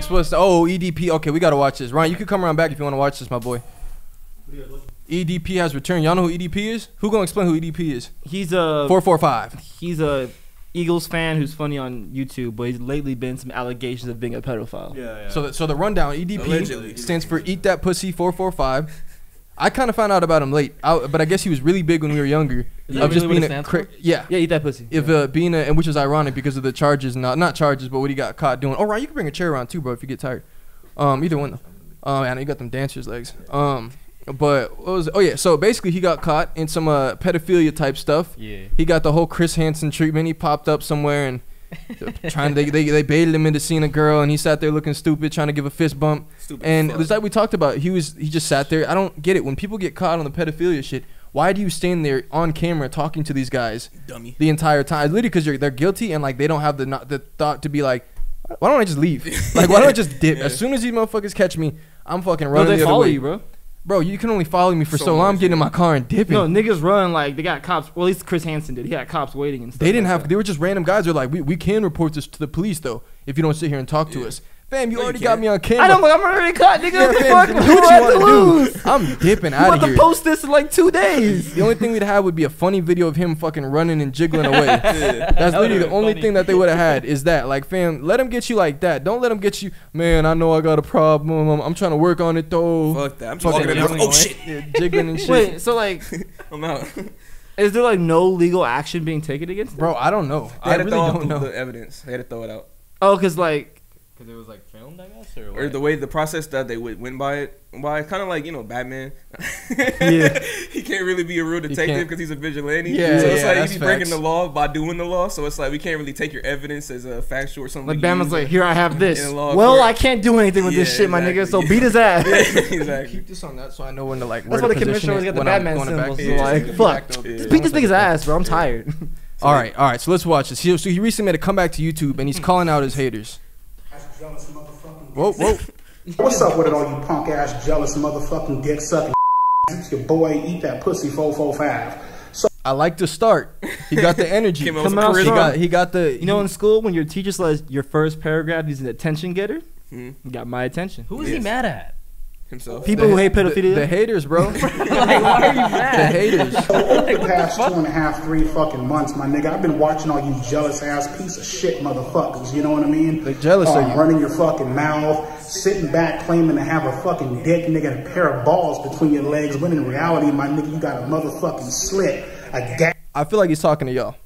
next? What's the, oh EDP? Okay, we gotta watch this. Ryan, you can come around back if you want to watch this, my boy. EDP has returned. Y'all know who EDP is? Who gonna explain who EDP is? He's a Four four five. he's a Eagles fan who's funny on YouTube, but he's lately been some allegations of being a pedophile. Yeah, yeah. So, the, so the rundown EDP Allegedly. stands for Eat That Pussy four four five. I kind of found out about him late, I, but I guess he was really big when we were younger. Is of just really being it a cra- yeah. Yeah, eat that pussy. If uh, being a, and which is ironic because of the charges, not not charges, but what he got caught doing. Oh, you can bring a chair around too, bro, if you get tired. Um, either one though. Um, and you got them dancers legs. Um, but what was? Oh yeah. So basically, he got caught in some uh, pedophilia type stuff. Yeah. He got the whole Chris Hansen treatment. He popped up somewhere and trying they, they they baited him into seeing a girl, and he sat there looking stupid, trying to give a fist bump. Stupid And fuck. it's like we talked about. He was he just sat there. I don't get it. When people get caught on the pedophilia shit, why do you stand there on camera talking to these guys dummy. the entire time? Literally, because you're they're guilty and like they don't have the not, the thought to be like, why don't I just leave? like why don't I just dip? Yeah. As soon as these motherfuckers catch me, I'm fucking No, running they the other follow way. you, bro. Bro, you can only follow me for so, So long. I'm getting in my car and dipping. No, niggas run like they got cops. Well, at least Chris Hansen did. He had cops waiting and stuff. They didn't like have. that. They were just random guys. They're like, we, we can report this to the police though if you don't sit here and talk to us. Fam, you No, you already got me on camera. I don't. I'm already caught, nigga. Yeah, what fam, fuck? do What what I you have to want lose? to do. I'm dipping I'm out about of to post this in like two days. The only thing we'd have would be a funny video of him fucking running and jiggling away. Yeah. That's That literally the only funny. thing that they would have had is that. Like, fam, let him get you like that. Don't let him get you, man. I know I got a problem. I'm, I'm trying to work on it though. Fuck that. I'm just walking in Oh shit. Yeah, jiggling and shit. Wait, so like, I'm out. is there like no legal action being taken against? Them? Bro, I don't know. They I had to really throw out don't the, know. the evidence. They had to throw it out. Oh, cause like, Because it was like filmed, I guess, or, Or the way the process that they would went by it, by kind of like you know Batman. Yeah. he can't really be a real detective can't- because he's a vigilante. Yeah, so it's yeah, like he's breaking the law by doing the law. So it's like we can't really take your evidence as a factual or something. like we Bama's like, here I have this. Well, court. I can't do anything with this Yeah, shit, my nigga. So exactly. beat his ass. Yeah, exactly. Keep this on that so I know when to like. That's where why the position commissioner always got the Batman going back. symbol. So like, fuck. Just beat this nigga's ass, bro. I'm tired. All right, all right. So let's watch this. So he recently made a comeback to YouTube and he's Hmm. calling out his haters. Jealous motherfucking Whoa, whoa. What's up with it, all you punk ass, jealous motherfucking dick sucking? It's your boy, eat that pussy 445. So, I like to start. He got the energy. Came out with Coming some out he got he got the You know, in school, when your teacher says your first paragraph he's an attention getter, Mhm. you got my attention. Who is he mad at? Himself. People who hate the, pedophilia. the haters, bro. like, why are you the haters. over the past two and a half, three fucking months, my nigga, I've been watching all you jealous ass piece of shit motherfuckers, you know what I mean? They jealous of you. Running your fucking mouth, sitting back claiming to have a fucking dick, nigga, and a pair of balls between your legs, when in reality, my nigga, you got a motherfucking slit, a gap. I feel like he's talking to y'all.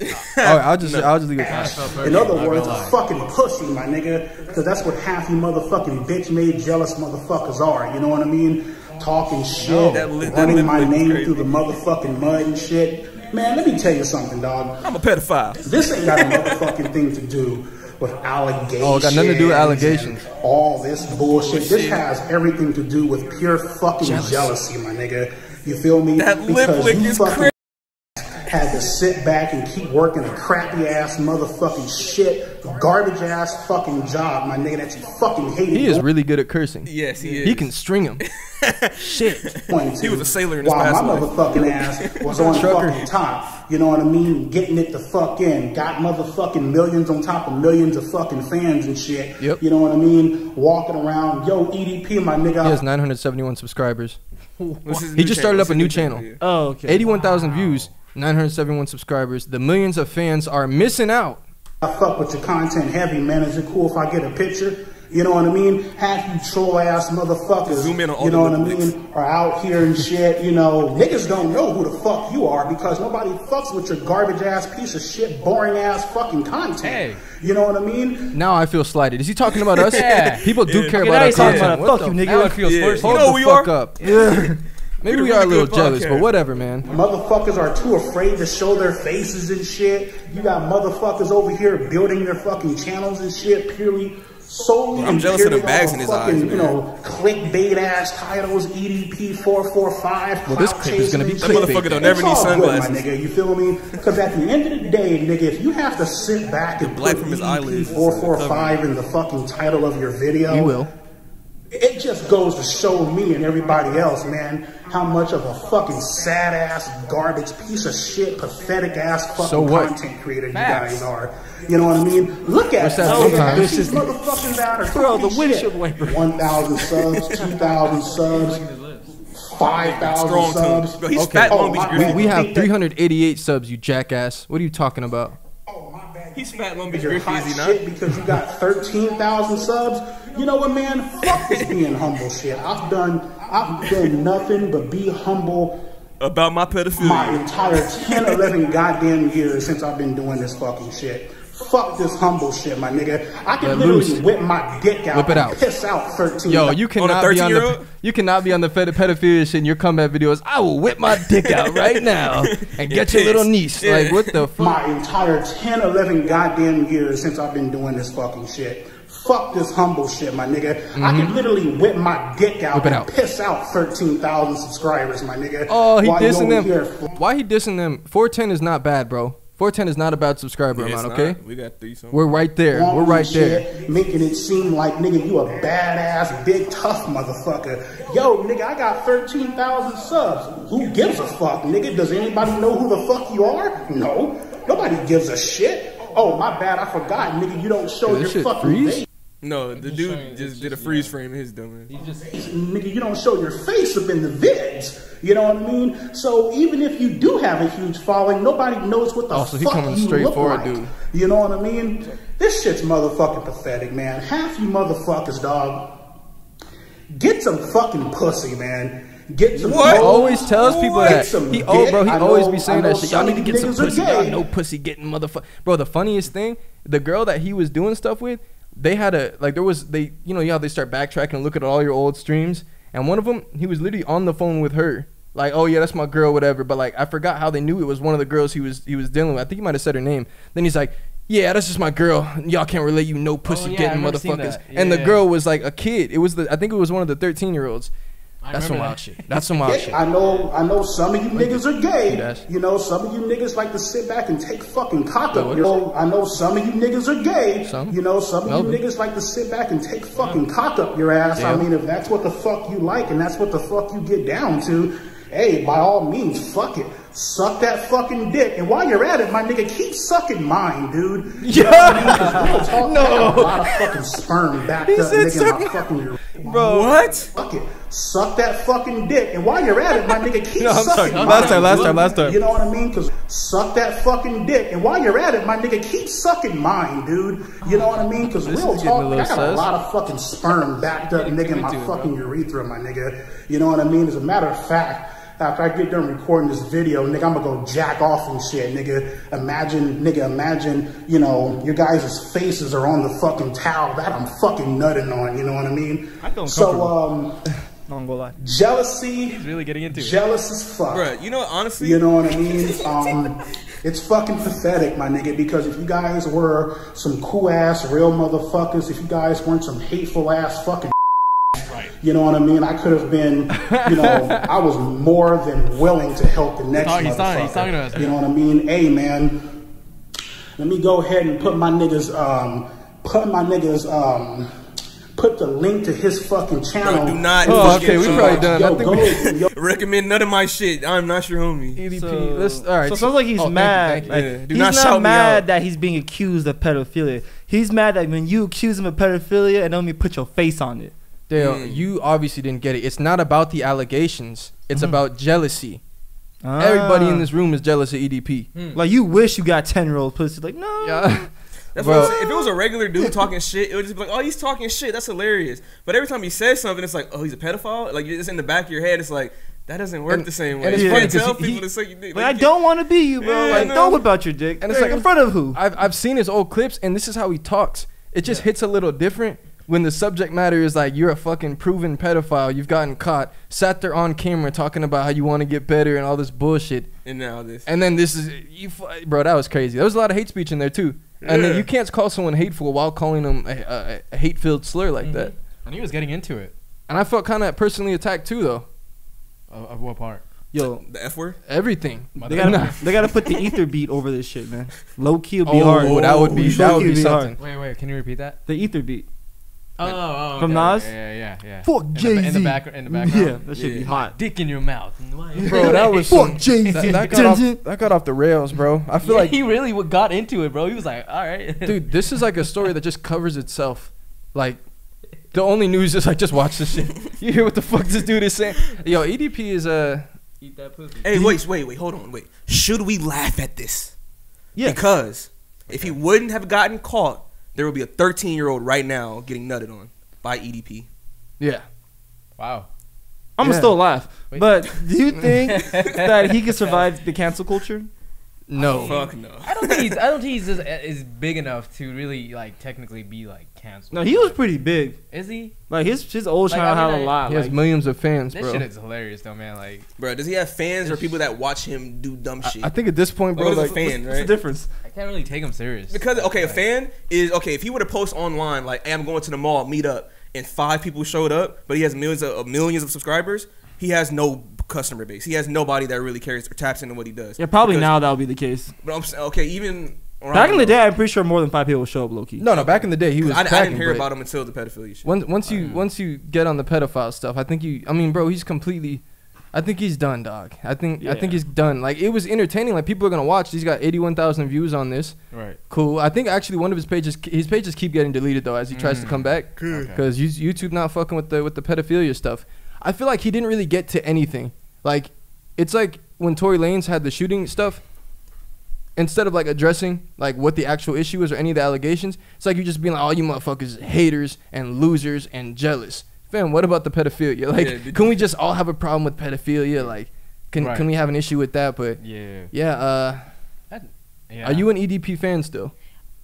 All right, oh, I'll just I'll just leave it. at. In other words, a fucking pussy, my nigga. Because that's what half you motherfucking bitch made jealous motherfuckers are. You know what I mean? Talking shit, that lip- that running lip my name crazy. through the motherfucking mud and shit. Man, let me tell you something, dog. I'm a pedophile. This ain't got a motherfucking thing to do with allegations. Oh, it got nothing to do with allegations. All this bullshit. This has everything to do with pure fucking jealousy, my nigga. You feel me? That lip lick is crazy. Had to sit back and keep working a crappy ass motherfucking shit, garbage ass fucking job, my nigga, that you fucking hated. He is really good at cursing. Yes, he is. He can string them. Shit. He was a sailor in his while past my life. motherfucking ass was on Trucker. fucking top. You know what I mean? Getting it the fuck in. Got motherfucking millions on top of millions of fucking fans and shit. Yep. You know what I mean? Walking around, yo, EDP, my nigga. He has 971 subscribers. He new just started up a This new channel. yeah. oh, okay. 81,000 views, 971 subscribers. The millions of fans are missing out. I fuck with your content heavy, man. Is it cool if I get a picture? You know what I mean? Half you troll ass motherfuckers, Zoom in on all you know what I lip mean, are out here and shit. You know, niggas don't know who the fuck you are because nobody fucks with your garbage ass piece of shit, boring ass fucking content. Hey. You know what I mean? Now I feel slighted. Is he talking about us? Yeah. People do care Okay, about our content. about What fuck the you, Now nigga. it feels Yeah. Hold You know the who fuck are? up. Yeah. Maybe You're we are a little good jealous, but whatever, man. Motherfuckers are too afraid to show their faces and shit. You got motherfuckers over here building their fucking channels and shit purely solely. I'm and jealous of the bags in his fucking, eyes, You know, clickbait ass titles, EDP four four five. Well, this clip is gonna be clickbait. That motherfucker don't never need It's all good, sunglasses. my nigga. You feel me? Because at the end of the day, nigga, if you have to sit back and black put from his EDP eyelids four four five in the fucking title of your video, He will. It just goes to show me and everybody else, man, how much of a fucking sad ass, garbage piece of shit, pathetic ass fucking So what? content creator you guys are. You know what I mean? Look at What's it. that Look sometimes? at these motherfuckers out Bro, the talking windshield shit. wiper. 1,000 subs, 2,000 subs, 5,000 subs. Bro, he's Okay. fat Oh, Long Beach my Griffy. We, we have 388 subs, you jackass. What are you talking about? Oh, my bad. He's fat Long Beach You're Griffy, hot is he not? shit because you got 13,000 subs. You know what, man? Fuck this being humble shit. I've done, I've done nothing but be humble About my pedophilia. my entire 10, 11 goddamn years since I've been doing this fucking shit. Fuck this humble shit, my nigga. I can Let literally loose. whip my dick out Whip it and out. piss out 13. Yo, you cannot be on the you cannot be on the ped- pedophilia shit in your comeback videos. I will whip my dick out right now and get your little niece. Yeah. Like what the fuck? my entire 10, 11 goddamn years since I've been doing this fucking shit. Fuck this humble shit, my nigga. I can literally whip my dick out Mm-hmm. Whip it and out. piss out 13,000 subscribers, my nigga. Oh, he while you dissing over them. here Why he dissing them? 410 is not bad, bro. 410 is not a bad subscriber Yeah, amount, okay? not. We got three something. We're right there. flaunting We're right shit, there. Making it seem like, nigga, you a badass, big, tough motherfucker. Yo, nigga, I got 13,000 subs. Who gives a fuck, nigga? Does anybody know who the fuck you are? No. Nobody gives a shit. Oh, my bad, I forgot, nigga, you don't show Did your fucking face. No, the dude showing- just did a freeze yeah. frame of his dumbass. He just nigga, you don't show your face up in the vids. You know what I mean? So even if you do have a huge following, nobody knows what the Oh, so he fuck coming you straight look forward, like. dude. You know what I mean? This shit's motherfucking pathetic, man. Half you motherfuckers, dog. Get some fucking pussy, man. Get some. What? He always tells people Get that. some He oh, bro, he dick. I always know- be saying that shit. Y'all need to get some pussy. Y'all no pussy getting motherfucker. Bro, the funniest thing, the girl that he was doing stuff with, they had a like there was they you know yeah they start backtracking and look at all your old streams, and one of them he was literally on the phone with her. Like, oh yeah, that's my girl, whatever. But like, I forgot how they knew it was one of the girls he was he was dealing with. I think he might have said her name. Then he's like, yeah, that's just my girl. Y'all can't relate, you no pussy Oh, yeah, getting motherfuckers. that. And the girl was like a kid. It was the I think it was one of the thirteen year olds. I That's some remember wild that. shit. That's some wild Yeah, shit. I know, I know some of you niggas are gay. Yes. You know, some of you niggas like to sit back and take fucking cock up. what? You know, I know some of you niggas are gay. Some? You know, some of Melvin. you niggas like to sit back and take fucking cock up your ass. I mean, if that's what the fuck you like and that's what the fuck you get down to, hey, by all means, fuck it. Suck that fucking dick. And while you're at it, my nigga, keep sucking mine, dude. Yeah. no. A lot of fucking sperm backed He up, nigga, suck my fucking Bro. What? Fuck it. Suck that fucking dick. And while you're at it, my nigga, keep No, I'm sucking sorry. mine. Last time, last dude. time, last time. You know what I mean? Cause suck that fucking dick. And while you're at it, my nigga, keep sucking mine, dude. You know what I mean? Cause This real is getting a talk, I got a lot of fucking sperm backed up, nigga, in my into it, bro. fucking urethra, my nigga. You know what I mean? As a matter of fact, after I get done recording this video, nigga, I'm gonna go jack off and shit, nigga. Imagine, nigga, imagine, you know, your guys' faces are on the fucking towel that I'm fucking nutting on, you know what I mean? I feel so, uncomfortable. um, Not gonna lie. jealousy, really getting into it. jealous as fuck. Bruh, you know what, honestly, You know what I mean? Um, it's fucking pathetic, my nigga, because if you guys were some cool ass real motherfuckers, if you guys weren't some hateful ass fucking you know what I mean? I could have been, you know, I was more than willing to help the next talking- he's motherfucker. talking- he's talking to us. You know what I mean? Hey, man, let me go ahead and put my niggas, um, put my niggas, um, put the link to his fucking channel. do not Oh, okay, we probably done. I Yo, think go, we- yo, recommend none of my shit. I'm not your homie. EDP. So, Let's, all right. so it sounds like he's Oh, thank you, mad. thank you. Like, Yeah, do he's not not, shout me mad out. that he's being accused of pedophilia. He's mad that when you accuse him of pedophilia and then you put your face on it. Dale, Mm. you obviously didn't get it. It's not about the allegations. It's Mhm. about jealousy. Everybody in Ah. this room is jealous of EDP. Like you wish you got ten year old pussy. Like no. Yeah. That's Bro. what I'm saying. If it was a regular dude talking shit, it would just be like, oh, he's talking shit. That's hilarious. But every time he says something, it's like, oh, he's a pedophile. Like it's in the back of your head. It's like that doesn't work And- the same way. and it's you funny can't 'cause tell he- people he- to suck your dick. Like, I don't want to be you, bro. Yeah, like no. don't whip out your dick. And it's like- in front of who? I've I've seen his old clips, and this is how he talks. It just hits a little different when the subject matter is like you're a fucking proven pedophile. You've gotten caught, sat there on camera talking about how you want to get better and all this bullshit. And now this. And then this is you, bro. That was crazy. There was a lot of hate speech in there too. And then you can't call someone hateful while calling them a, a, a hate-filled slur like mm-hmm. that. And he was getting into it. And I felt kind of personally attacked too, though. Of, of what part? Yo, the F word. Everything. they gotta they gotta put the ether beat over this shit, man. Low key will be Oh, hard. that would be that would key be will something. Wait, wait. Can you repeat that? The ether beat. Oh, oh From okay. Nas? Yeah, yeah, yeah. yeah. Fuck Jay-Z. in the back, in the background. Yeah, that should be hot. Dick in your mouth. Bro, that was Fuck Jay-Z. that, that got off, that got off the rails, bro. I feel Yeah, like he really got into it, bro. He was like, all right, dude, this is like a story that just covers itself. Like, the only news is like, just watch this shit. You hear what the fuck this dude is saying? Yo, EDP is uh, Eat that pussy. Hey, wait, wait, wait, hold on, wait. Should we laugh at this? Yeah. Because if he wouldn't have gotten caught, there will be a 13 year old right now getting nutted on by E EDP. yeah. Wow. I'm gonna Yeah. still laugh. Wait. But do you think that he could survive the cancel culture? No. Oh, fuck no. I don't think he's. I don't think he's just, uh, is big enough to really like technically be like canceled. No, he was pretty big. Is he? Like his his old Like, channel I mean, had a I- lot. He has millions of fans, This bro. shit is hilarious though, man. Like, Bro, does he have fans or people that watch him do dumb shit? I think at this point, bro, what is like, a fan, What's the difference? I can't really take him serious. Because okay, a fan is okay. If he were to post online like, "Hey, I'm going to the mall, meet up," and five people showed up, but he has millions of, of millions of subscribers, he has no customer base. He has nobody that really cares or taps into what he does. Yeah, probably Because- now that would be the case. But I'm saying, okay, even Back in the day, I'm pretty sure more than five people would show up low key. no, no. Back in the day, he was. I, I didn't hear but about him until the pedophilia shit. Once, once you, once you get on the pedophile stuff, I think you. I mean, bro, he's completely. I think he's done, dog. I think I think he's done. Like it was entertaining. Like people are gonna watch. He's got eighty-one thousand views on this. right. Cool. I think actually one of his pages, his pages keep getting deleted though as he tries to mm. come back. Okay. because YouTube not fucking with the with the pedophilia stuff. I feel like he didn't really get to anything. Like, it's like when Tory Lanez had the shooting stuff. Instead of like addressing like what the actual issue is or any of the allegations, it's like you just being like, "Oh, you motherfuckers, haters and losers and jealous." Fam, what about the pedophilia? Like, Yeah, can we just all have a problem with pedophilia? Like, can Right. can we have an issue with that? But Yeah. yeah, uh, Yeah. are you an EDP fan still?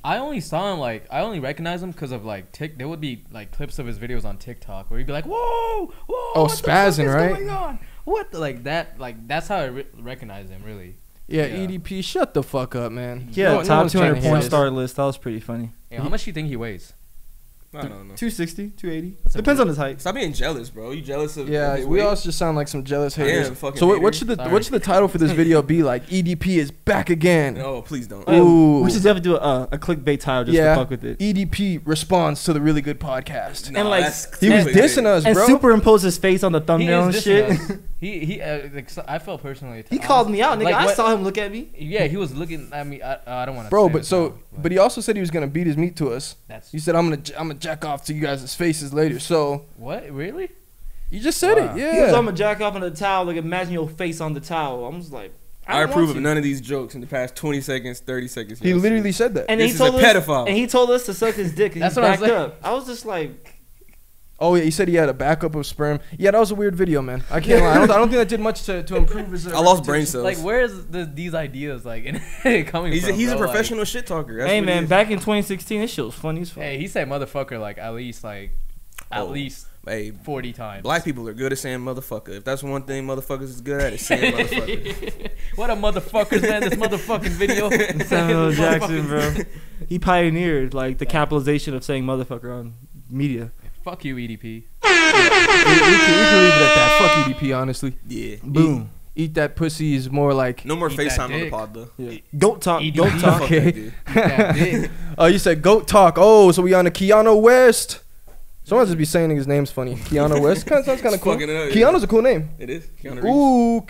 I only saw him like I only recognize him because of like Tik. There would be like clips of his videos on TikTok where he'd be like, "Whoa, whoa, Oh, what the fuck spazzing, is right? Going on? What the, like that? Like that's how I re- recognize him really. Yeah, Yeah. EDP, shut the fuck up, man. Yeah, No- no top one's trying 200 to porn star list. That was pretty funny. Yeah, how much do you think he weighs? I don't know. 260, 280. That's Depends a- on his height. Stop being jealous, bro. You jealous of? of Yeah, his we weight? all just sound like some jealous I am haters. a fucking so what, what should the Sorry. what should the title for this video be like? EDP is back again. No, please don't. Oh, Ooh. We should definitely do a, a clickbait title just Yeah. to fuck with it. EDP responds to the really good podcast. Nah, like, He was too dissing big. us, and bro. superimpose his face on the thumbnail and shit. He he. Uh, like, so I felt personally. he called me out, nigga. Like, I what- saw him look at me. Yeah, he was looking at me. I, I don't want to. Bro, but so but he also said he was gonna beat his meat to us. that's He said I'm gonna j- I'm gonna jack off to you guys' faces later. So what really? you just said Wow. it, He was, yeah. I'm gonna jack off on the towel. Like, imagine your face on the towel. I'm just like, I, don't approve of none of these jokes in the past 20 seconds, 30 seconds. He Yes. literally said that. And This he is told a us, pedophile. And he told us to suck his dick. And That's he what I'm backed saying. up. I was just like, Oh yeah, he said he had a backup of sperm. Yeah, that was a weird video, man. I can't lie. I don't, I don't think that did much to, to improve his. uh, I lost brain cells. Like, where is the, these ideas like coming he's a, from? he's a bro? Like, professional shit talker. That's hey what he man, back in 2016, this shit was funny as fuck. Hey, he said motherfucker like at least like at Oh. least Hey, forty times. black people are good at saying motherfucker. If that's one thing motherfuckers is good at, it's saying motherfucker. what a motherfuckers, man! This motherfucking video. Samuel Jackson, bro. He pioneered like the capitalization of saying motherfucker on media. Fuck you, E EDP. we, we, can, we can leave it at that. Fuck EDP, honestly. yeah. Boom. Eat that pussy is more like. No more Eat that FaceTime on the dick. pod though. Yeah. Goat talk. EDP. Goat talk. Fuck Okay. that dude. That dick. Oh, you said goat talk. Oh, so we on the Keanu West. Someone just be saying his name's funny. Keanu West. Kind of sounds kind of cool. Fucking it yeah. Keanu's a cool name. It is. Keanu Reeves. Ooh,